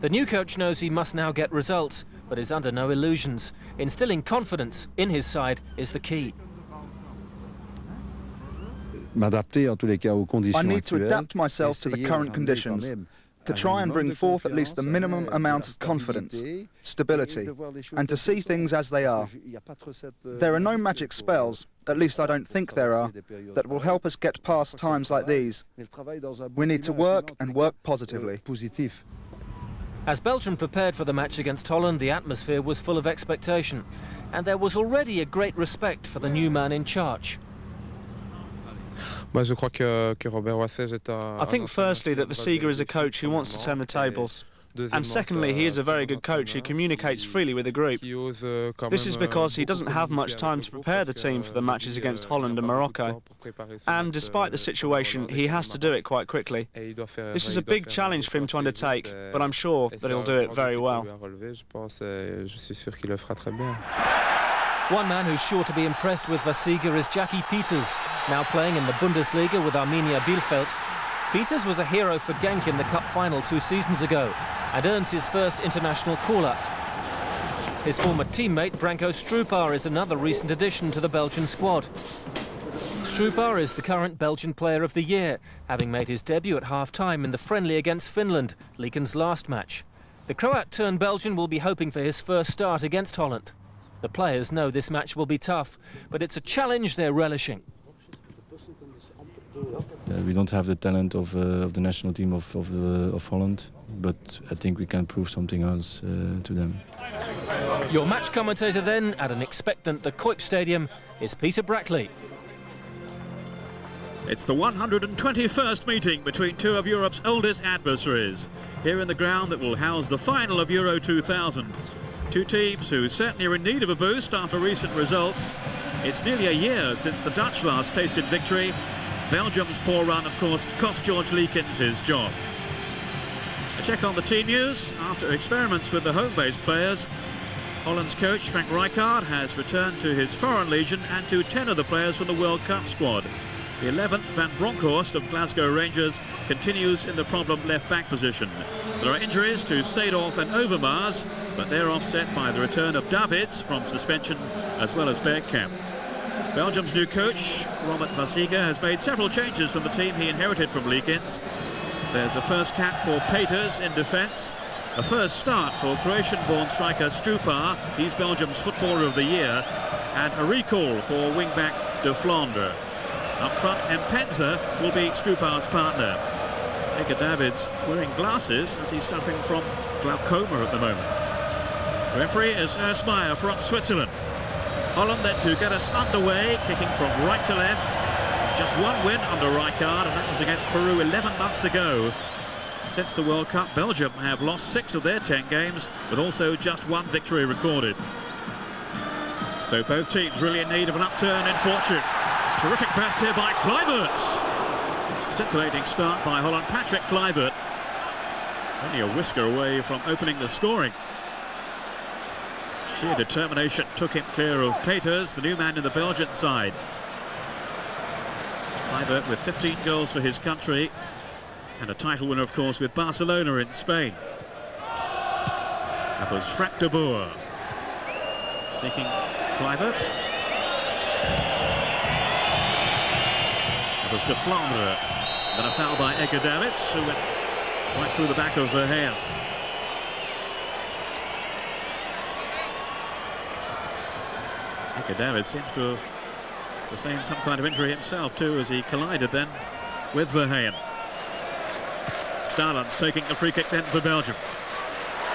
The new coach knows he must now get results, but is under no illusions. Instilling confidence in his side is the key. I need to adapt myself to the current conditions, to try and bring forth at least the minimum amount of confidence, stability, and to see things as they are. There are no magic spells, at least I don't think there are, that will help us get past times like these. We need to work and work positively. As Belgium prepared for the match against Holland, the atmosphere was full of expectation, and there was already a great respect for the new man in charge. I think firstly that Waseige is a coach who wants to turn the tables. And secondly, he is a very good coach who communicates freely with the group. This is because he doesn't have much time to prepare the team for the matches against Holland and Morocco. And despite the situation, he has to do it quite quickly. This is a big challenge for him to undertake, but I'm sure that he'll do it very well. One man who's sure to be impressed with Waseige is Jacky Peeters, now playing in the Bundesliga with Arminia Bielefeld. Peeters was a hero for Genk in the cup final two seasons ago and earns his first international call-up. His former teammate Branko Strupar is another recent addition to the Belgian squad. Strupar is the current Belgian Player of the Year, having made his debut at half-time in the friendly against Finland, Leekens' last match. The Croat-turned-Belgian will be hoping for his first start against Holland. The players know this match will be tough, but it's a challenge they're relishing. Uh, we don't have the talent of, uh, of the national team of, of, the, of Holland, but I think we can prove something else uh, to them. Your match commentator then, at an expectant De Kuip Stadium, is Peter Brackley. It's the 121st meeting between two of Europe's oldest adversaries, here in the ground that will house the final of Euro 2000. Two teams who certainly are in need of a boost after recent results. It's nearly a year since the Dutch last tasted victory. Belgium's poor run, of course, cost George Leekens his job. A check on the team news. After experiments with the home-based players, Holland's coach Frank Rijkaard has returned to his foreign legion and to 10 of the players from the World Cup squad. The 11th, Van Bronckhorst of Glasgow Rangers, continues in the problem left-back position. There are injuries to Seedorf and Overmars, but they're offset by the return of Davids from suspension as well as Bergkamp. Belgium's new coach, Robert Waseige, has made several changes from the team he inherited from Leekens. There's a first cap for Peeters in defence, a first start for Croatian-born striker Strupar, he's Belgium's Footballer of the Year, and a recall for wingback De Flandre. Up front, Mpenza will be Strupar's partner. Edgar Davids wearing glasses as he's suffering from glaucoma at the moment. Referee is Urs Meier from Switzerland. Holland then to get us underway, kicking from right to left. Just one win under Rijkaard, and that was against Peru 11 months ago. Since the World Cup, Belgium have lost six of their 10 games, with also just one victory recorded. So both teams really in need of an upturn in fortune. Terrific pass here by Kluivert. Scintillating start by Holland. Patrick Kluivert. Only a whisker away from opening the scoring. Sheer determination took him clear of Peeters, the new man in the Belgian side. Kluivert with 15 goals for his country and a title winner, of course, with Barcelona in Spain. That was Frank de Boer seeking Kluivert. That was De Flandre. Then a foul by Davids, who went right through the back of Verheyen. Davids seems to have sustained some kind of injury himself too as he collided then with Verheyen. Staelens taking the free kick then for Belgium.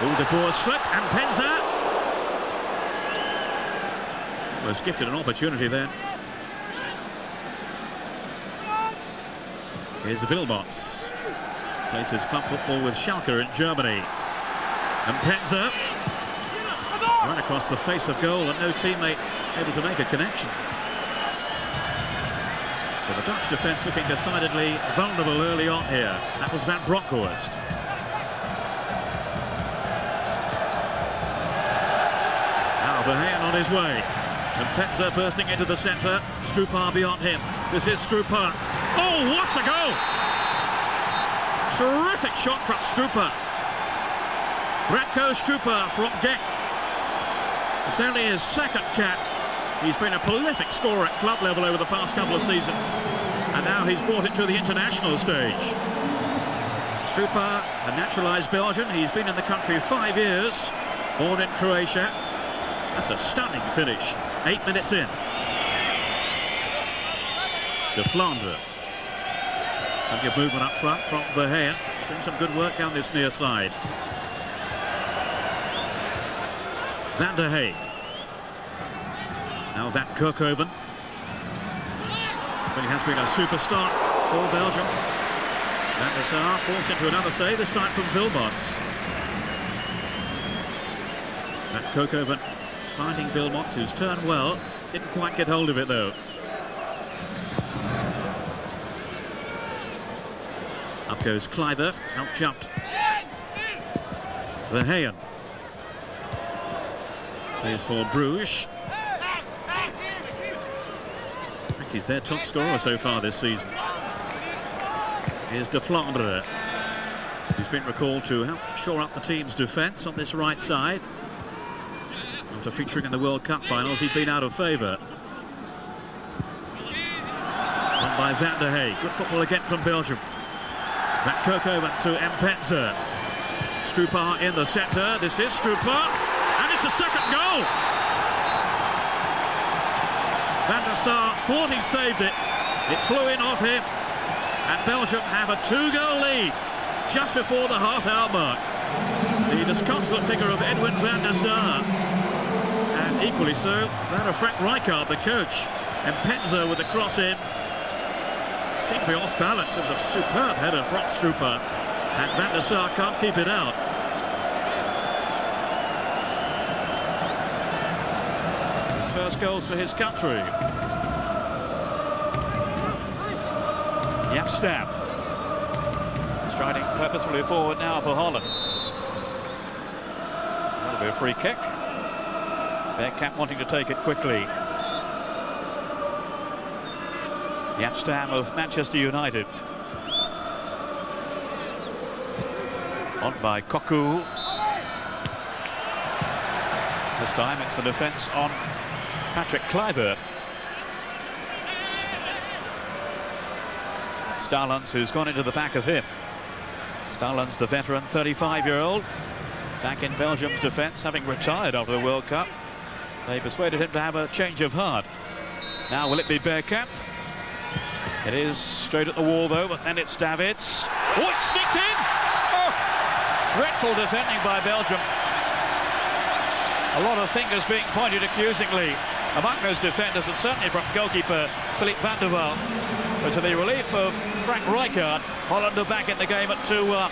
Oh, De Boer slip and Mpenza was gifted an opportunity then Here's Wilmots. Plays his club football with Schalke in Germany. And Mpenza. Right across the face of goal and no teammate able to make a connection. But the Dutch defence looking decidedly vulnerable early on here. That was Van Bronckhorst. Now on his way. And Mpenza bursting into the centre. Strupar beyond him. This is Strupar. Oh, what a goal! Terrific shot from Strupar. Branko Strupar from Genk. It's only his second cap. He's been a prolific scorer at club level over the past couple of seasons. And now he's brought it to the international stage. Strupar, a naturalised Belgian. He's been in the country five years, born in Croatia. That's a stunning finish. Eight minutes in. De Flandre. Plenty of movement up front from Verheyen. Doing some good work down this near side. Vanderhaeghe. Now that Kerckhoven. But he has been a superstar for Belgium. Van der Sar forced into another save, this time from Wilmots. That Kerckhoven finding Wilmots, who's turned well. Didn't quite get hold of it, though. Up goes Kluivert, out jumped. Verheyen. Plays for Bruges. He's their top scorer so far this season. Here's De Flandre. He's been recalled to help shore up the team's defence on this right side. After featuring in the World Cup finals, he'd been out of favour. Won by Vanderhaeghe. Good football again from Belgium. Back Kerckhoven to Mpenza. Strupar in the centre. This is Strupar. And it's a second goal. Van der Sar thought he saved it. It flew in off him. And Belgium have a two-goal lead just before the half-hour mark. The disconsolate figure of Edwin van der Sar. And equally so, that of Frank Rijkaard, the coach. And Mpenza with the cross in. Seemed to be off balance. It was a superb header from Strupar. And van der Sar can't keep it out. First goals for his country. Jaap Stam. Striding purposefully forward now for Holland. That'll be a free kick. Bergkamp wanting to take it quickly. Jaap Stam of Manchester United. On by Cocu. This time it's the defence on Patrick Kluivert. Staelens, who's gone into the back of him. Staelens, the veteran, 35-year-old, back in Belgium's defence, having retired after the World Cup. They persuaded him to have a change of heart. Now, will it be Bergkamp? It is straight at the wall, though, but then it's Davids. Oh, it's sneaked in! Oh, dreadful defending by Belgium. A lot of fingers being pointed accusingly among those defenders, and certainly from goalkeeper Philippe Vande Walle. But to the relief of Frank Rijkaard, Holland are back in the game at 2-1. Uh,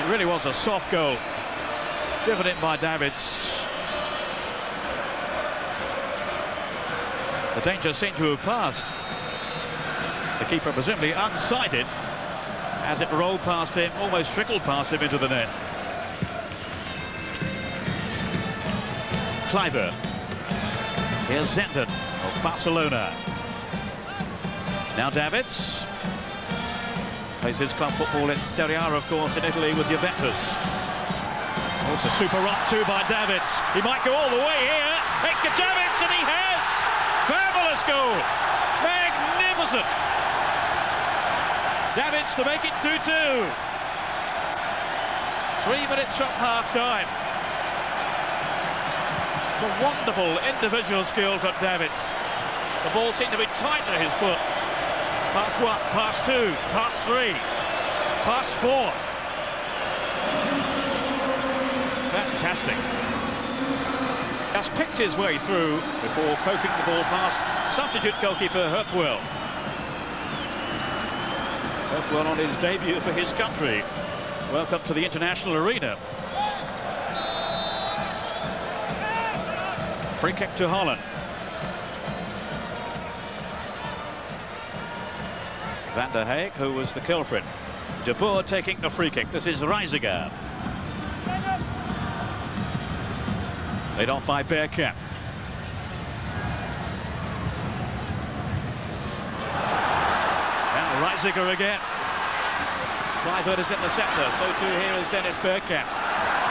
it really was a soft goal. Driven in by Davids. The danger seemed to have passed. The keeper presumably unsighted as it rolled past him, almost trickled past him into the net. Kluivert. Here's Zenden of Barcelona. Now Davids. Plays his club football in Serie A, of course, in Italy with Juventus. Oh, it's a super run too by Davids. He might go all the way here. Edgar Davids, and he has! Fabulous goal! Magnificent! Davids to make it 2-2. Three minutes from half-time. A wonderful individual skill from Davids. The ball seemed to be tight to his foot. Pass one, pass two, pass three, pass four. Fantastic. Has picked his way through before poking the ball past substitute goalkeeper Herpoel. Herpoel on his debut for his country. Welcome to the international arena. Free kick to Holland. Vanderhaeghe, who was the culprit. De Boer taking the free kick. This is Reiziger. Laid off by Bergkamp. Now Reiziger again. Kluivert is in the centre, so too here is Dennis Bergkamp.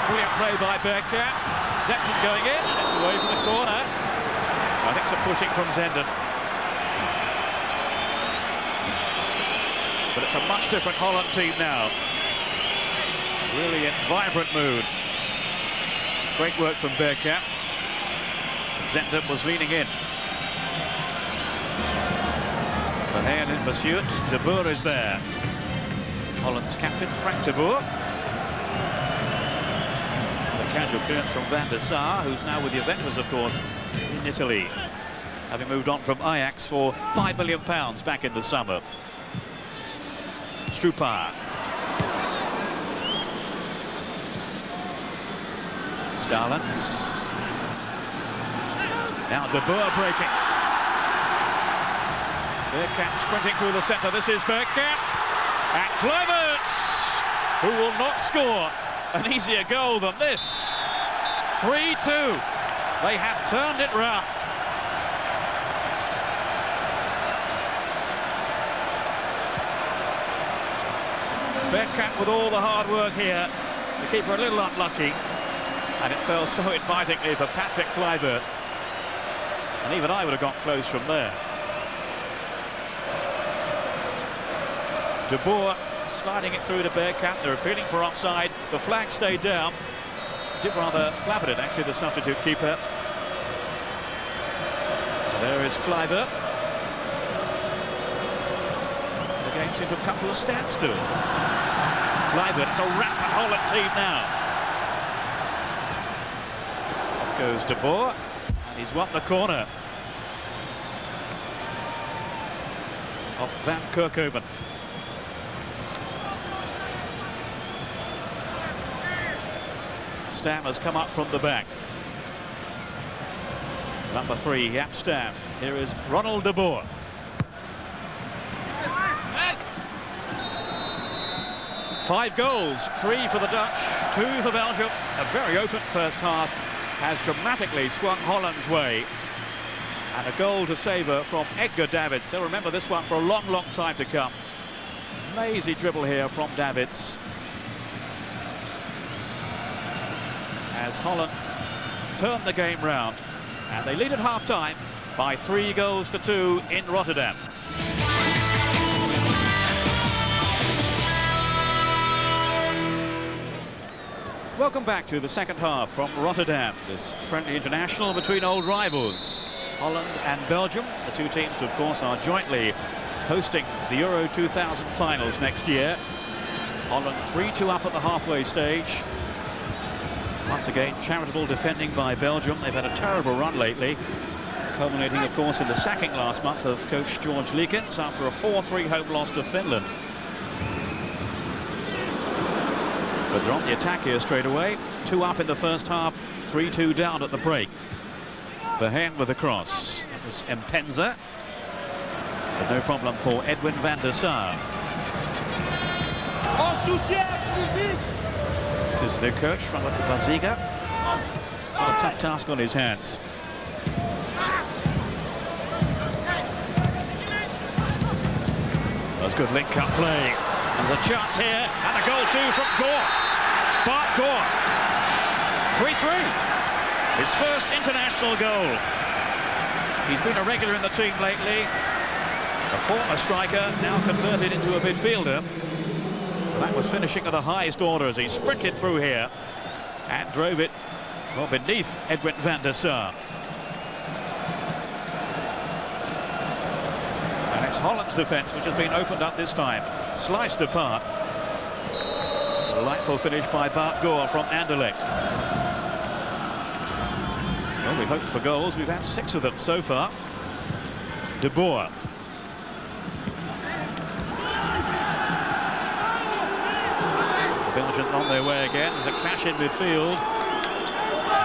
Brilliant play by Bergkamp. Zenden going in, and away the corner. I think some pushing from Zenden. But it's a much different Holland team now. Really in vibrant mood. Great work from Bergkamp. Zenden was leaning in. Verheyen in pursuit. De Boer is there. Holland's captain, Frank de Boer. Casual clearance from Van der Sar, who's now with Juventus, of course, in Italy. Having moved on from Ajax for £5 million back in the summer. Strupar. Staelens. Now De Boer breaking. Bergkamp sprinting through the centre. This is Bergkamp. And Kluivert, who will not score an easier goal than this. 3-2. They have turned it round. Bergkamp with all the hard work here. The keeper a little unlucky. And it fell so invitingly for Patrick Kluivert. And even I would have got close from there. De Boer sliding it through to Bergkamp. They're appealing for offside. The flag stayed down. Did rather flabbered it, actually, the substitute keeper. There is Kluivert. The game seemed to have come to a standstill. Kluivert, it's a rampant Holland team now. Off goes De Boer, and he's won the corner. Off Van Kerckhoven. Stam has come up from the back. Number three, Jaap Stam. Here is Ronald de Boer. Five goals, three for the Dutch, two for Belgium. A very open first half has dramatically swung Holland's way. And a goal to savour from Edgar Davids. They'll remember this one for a long, long time to come. Lazy dribble here from Davids. As Holland turn the game round. And they lead at half-time by three goals to two in Rotterdam. Welcome back to the second half from Rotterdam, this friendly international between old rivals. Holland and Belgium, the two teams, of course, are jointly hosting the Euro 2000 finals next year. Holland 3-2 up at the halfway stage. Once again, charitable defending by Belgium. They've had a terrible run lately, culminating, of course, in the sacking last month of coach George Leekens after a 4-3 home loss to Finland. But they're on the attack here straight away. Two up in the first half, 3-2 down at the break. Verheyen with a cross. That was Mpenza. But no problem for Edwin van der Sar. Is the coach from Waseige. Got a tough task on his hands. That's good link-up play. There's a chance here, and a goal too from Goor. Bart Goor. 3-3. His first international goal. He's been a regular in the team lately. A former striker, now converted into a midfielder. That was finishing at the highest order as he sprinted through here and drove it well beneath Edwin van der Sar. And it's Holland's defence which has been opened up this time, sliced apart. Delightful finish by Bart Goor from Anderlecht. Well, we hoped for goals. We've had six of them so far. De Boer Belgium on their way again. There's a clash in midfield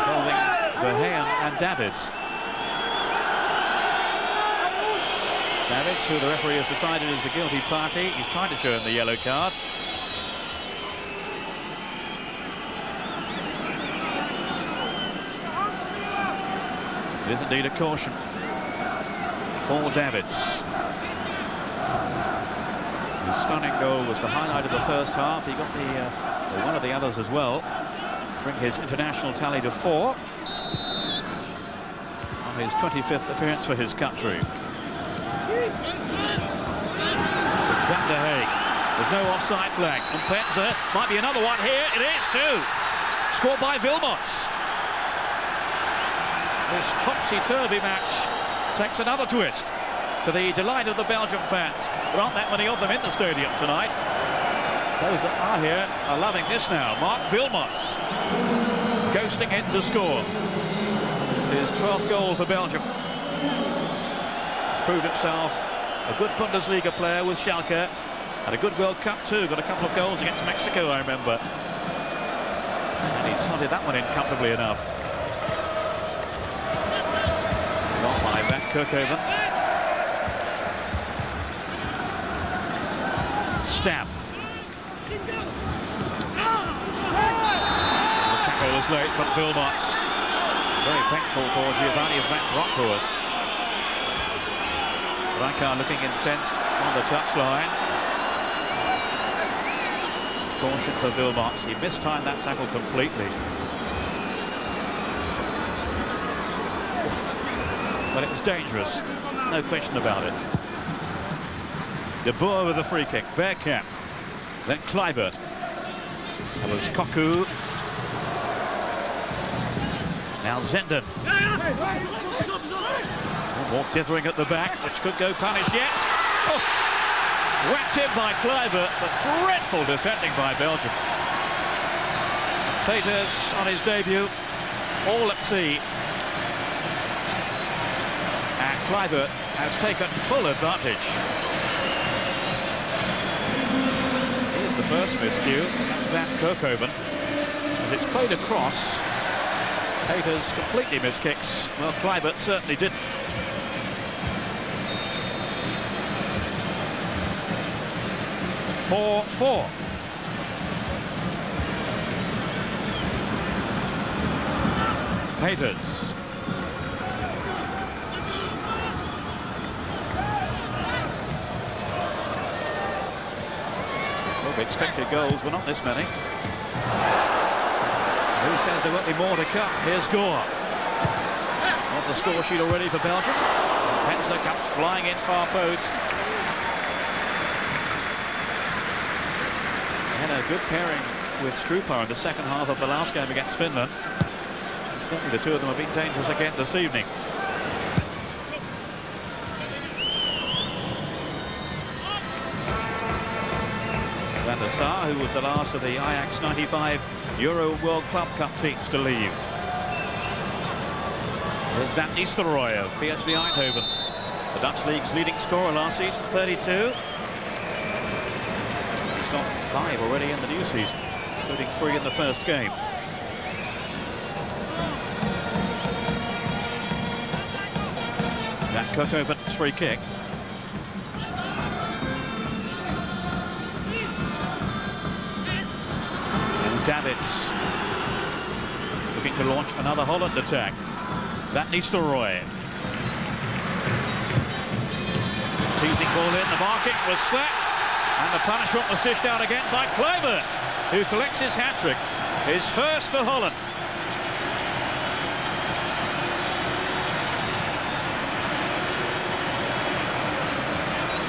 involving Verheyen and Davids. Davids, who the referee has decided is the guilty party, he's trying to show him the yellow card. It is indeed a caution for Davids. Stunning goal was the highlight of the first half. He got the uh, one of the others as well. Bring his international tally to four. On his 25th appearance for his country. It's Van der Haag. There's no offside flag. And Mpenza might be another one here. It is too. Scored by Wilmots. This topsy-turvy match takes another twist to the delight of the Belgian fans. There aren't that many of them in the stadium tonight. Those that are here are loving this now. Marc Wilmots ghosting it to score. It's his 12th goal for Belgium. He's proved himself a good Bundesliga player with Schalke. Had a good World Cup too, got a couple of goals against Mexico, I remember. And he slotted that one in comfortably enough. Not by Van Kerckhoven. The tackle was late from Wilmots. Very painful for Giovanni van Bronckhorst. Rijkaard looking incensed on the touchline. Caution for Wilmots. He mistimed that tackle completely. But it was dangerous. No question about it. De Boer with a free kick. Bergkamp. Then Kluivert. That was Cocu. Now Zenden. Oh, more dithering at the back, which could go punished yet. Oh, whacked in by Kluivert, but dreadful defending by Belgium. Peeters on his debut, all at sea. And Kluivert has taken full advantage. the first miscue. That's Van Kerckhoven. As it's played across, Peeters completely missed kicks. Well, Kluivert certainly didn't. Four, four. Peeters expected goals, but not this many. Who says there won't be more to come? Here's Goor. Off the score sheet already for Belgium. Mpenza comes flying in far post. And a good pairing with Strupar in the second half of the last game against Finland. And certainly the two of them have been dangerous again this evening. Who was the last of the Ajax 95 Euro World Club Cup teams to leave. There's Van Nistelrooy of PSV Eindhoven, the Dutch league's leading scorer last season, 32. He's got five already in the new season, including three in the first game. That Kerckhoven's free kick. Davids looking to launch another Holland attack. That Roy. Teasing ball in, the marking was slapped, and the punishment was dished out again by Kluivert, who collects his hat-trick, his first for Holland.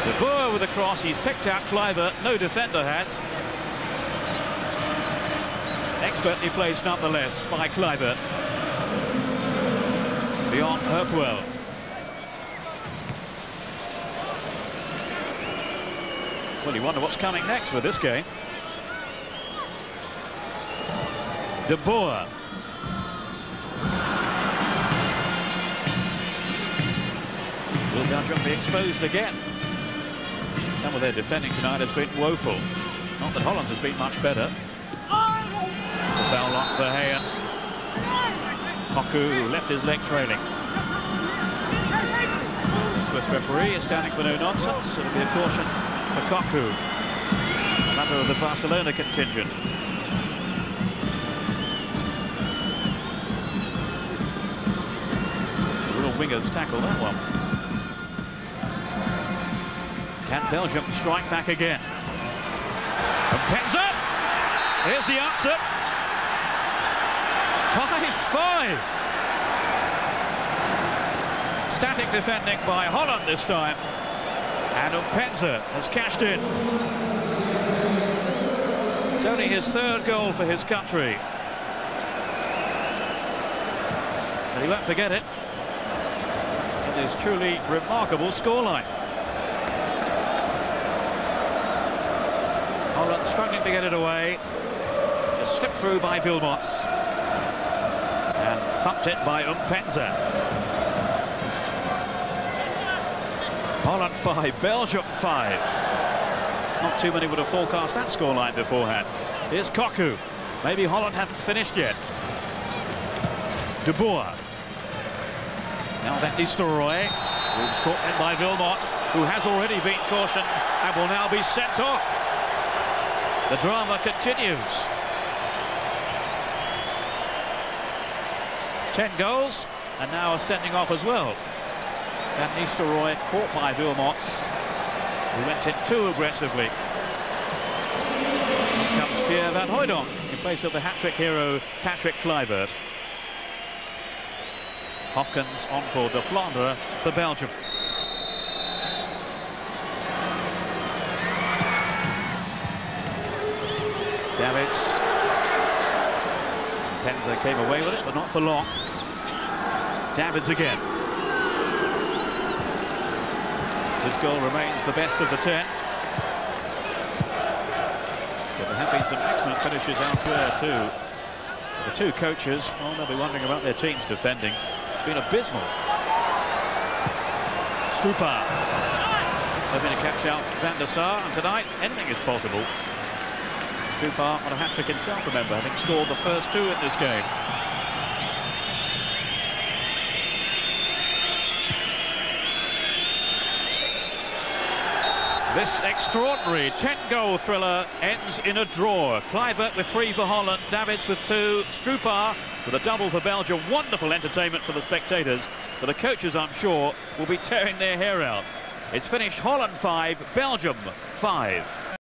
De Boer with a cross, he's picked out Kluivert, no defender has. Expertly placed nonetheless by Kluivert. Beyond Herpoel. Well, you wonder what's coming next for this game. De Boer. Will Belgium be exposed again? Some of their defending tonight has been woeful. Not that Holland's has been much better. It's a foul on Verheyen. Cocu uh, left his leg trailing. Swiss referee is standing for no nonsense. It'll be a caution for a member of the Barcelona contingent. The real wingers tackle that one. Can Belgium strike back again? And Mpenza. Here's the answer. 5-5. Static defending by Holland this time. And Mpenza has cashed in. It's only his third goal for his country. And he won't forget it. It is truly remarkable scoreline. Holland struggling to get it away. Just slipped through by Wilmots. Thumped it by Mpenza. Holland 5, Belgium 5. Not too many would have forecast that scoreline beforehand. Here's Cocu. Maybe Holland haven't finished yet. De Boer. Now Van Nistelrooy. Who's caught in by Wilmots, who has already been cautioned and will now be sent off. The drama continues. Ten goals, and now a sending off as well. Van Nistelrooy caught by Wilmots, who went in too aggressively. Here comes Pierre Van Hooydonk in place of the hat-trick hero Patrick Kluivert. Hopkins on for De Vlaanderen for Belgium. Mpenza came away with it, but not for long. Davids again. His goal remains the best of the ten. But there have been some excellent finishes elsewhere too. The two coaches, well, they'll be wondering about their team's defending. It's been abysmal. Strupar. Hoping to catch out Van der Sar, and tonight anything is possible. Strupar on a hat-trick himself, remember, having scored the first two in this game. This extraordinary 10-goal thriller ends in a draw. Kluivert with three for Holland, Davids with two, Strupar with a double for Belgium. Wonderful entertainment for the spectators, but the coaches, I'm sure, will be tearing their hair out. It's finished Holland 5, Belgium 5.